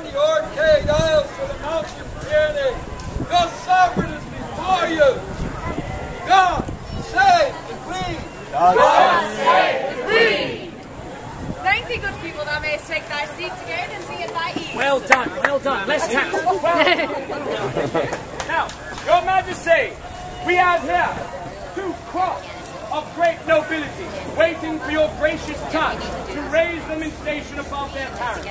down the arcade aisles to the mountain peony. The sovereign is before you. God save the queen. God save the queen. Thank thee, good people, thou mayest take thy seats again and see at thy ease. Well done, well done. Let's tap. now, your majesty, we have here two crops of great nobility, waiting for your gracious touch to raise them in station above their parents.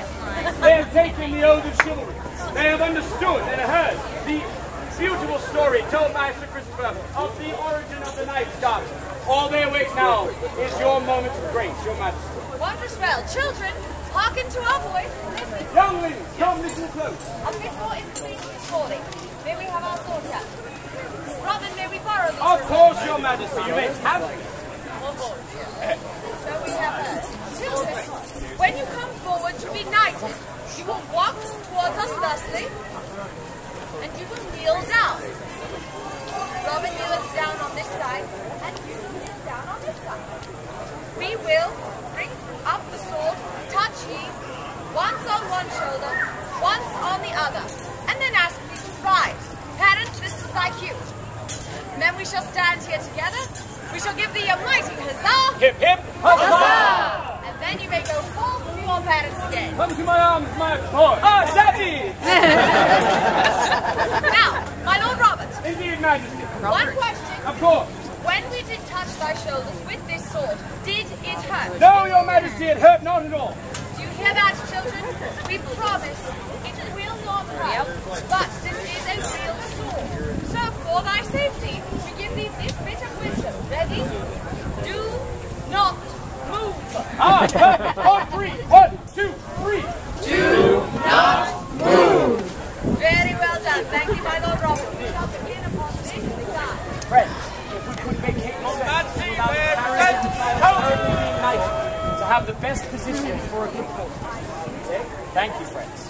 They have taken the oath of chivalry. They have understood and heard the beautiful story told by Sir Christopher of the origin of the Knight's Garter. All they await now is your moment of grace, your majesty. Wondrous well. Children, hearken to our voice. Listen. Younglings, come listen close. A before information this morning. May we have our sword out? Robin, may we borrow these? Of course, your majesty. You may have them. So we have heard. Children, when you come forward to be knighted, you will walk towards us thusly, and you will kneel down. Robin kneeleth down on this side, and you will kneel down on this we shall stand here together. We shall give thee a mighty huzzah. Hip, hip, huzzah! And then you may go forth with your parents again. Come to my arms, my boy. Ah, Daddy! now, my Lord Robert. Indeed, Majesty. One question. Of course. When we did touch thy shoulders with this sword, did it hurt? No, your Majesty, it hurt not at all. Do you hear that, children? We promise it will not hurt. But this is a real sword. So, for thy safety, we give thee this bit of wisdom. Ready? Do not move. Ah, on three. One, two, three. Do not move. Very well done. Thank you, my Lord Robert. We shall begin upon this side. Friends, if we could vacate this session without the parents to have the best position for a good cause. Thank you, friends.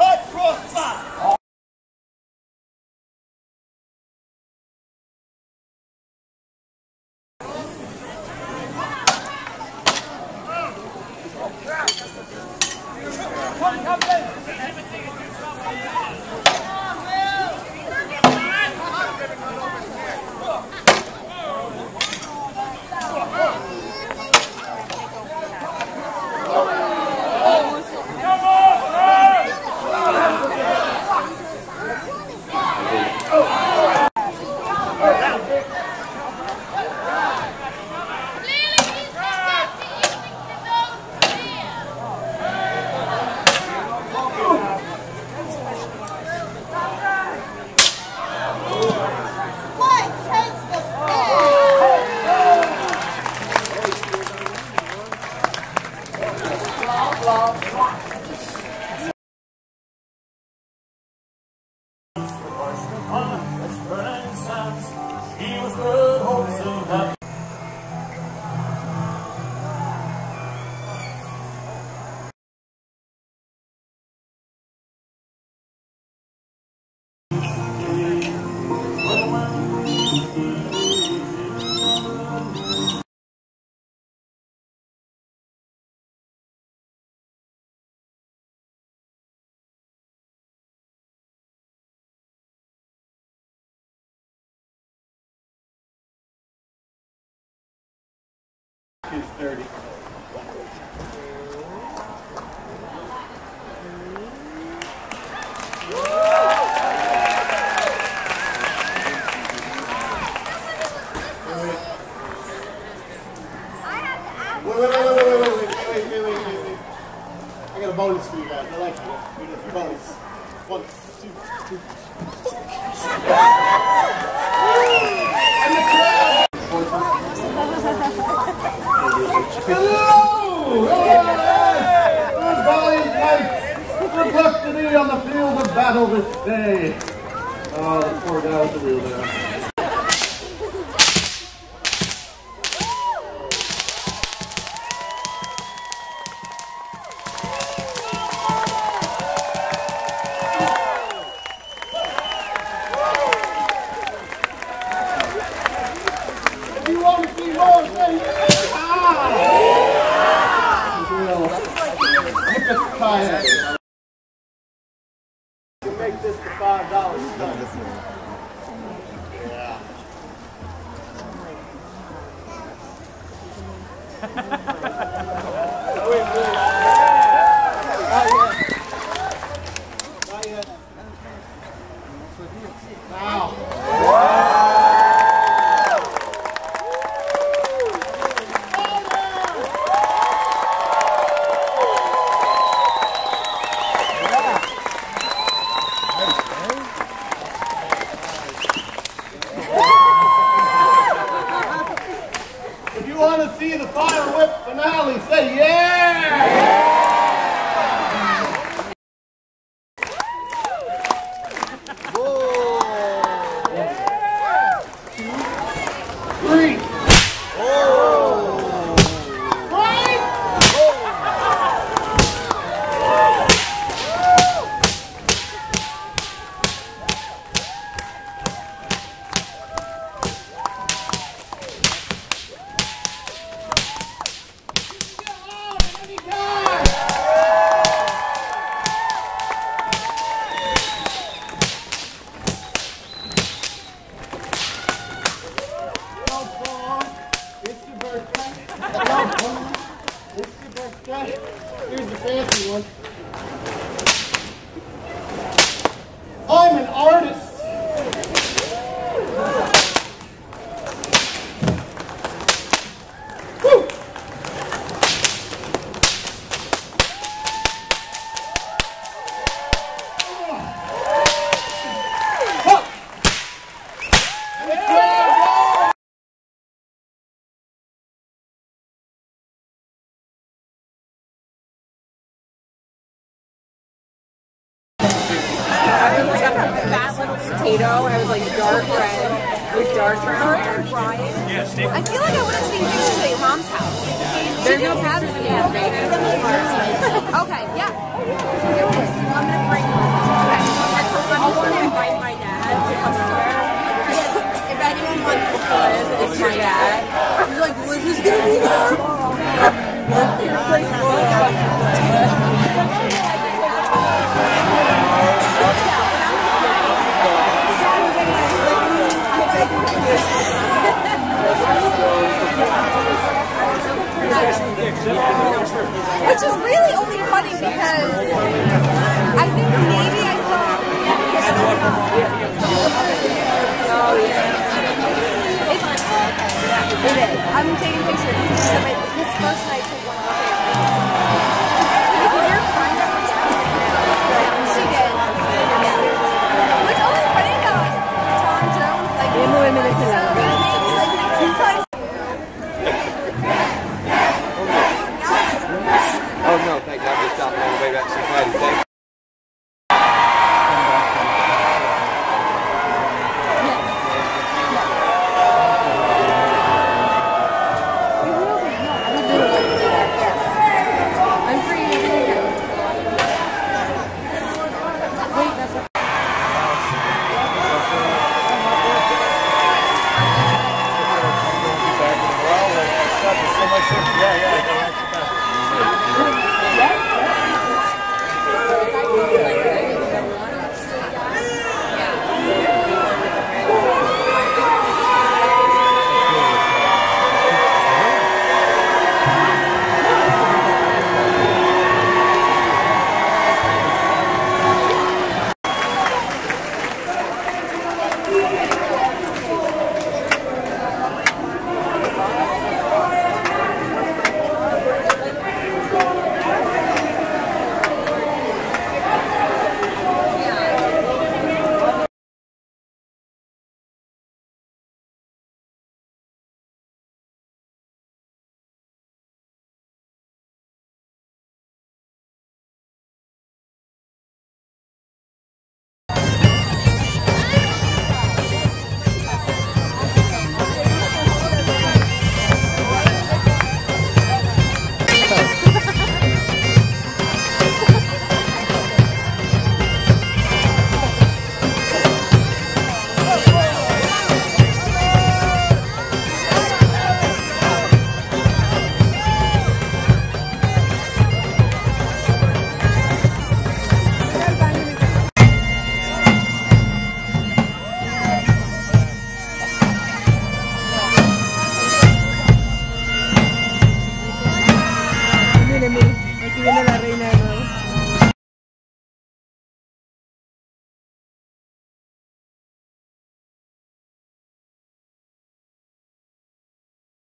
força! 230. victory on the field of battle this day. Oh, the poor guy with the wheelbarrow. Look at the Which is really only funny because I think maybe I saw. It's, it is. I'm taking pictures. This is first night to one